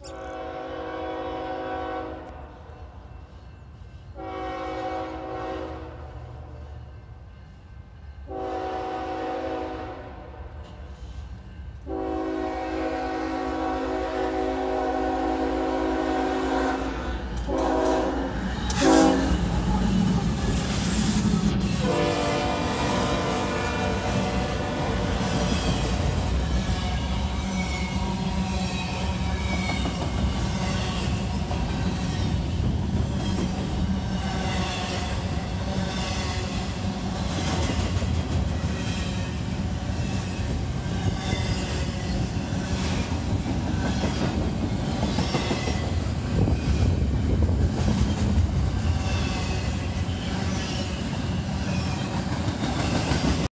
Bye.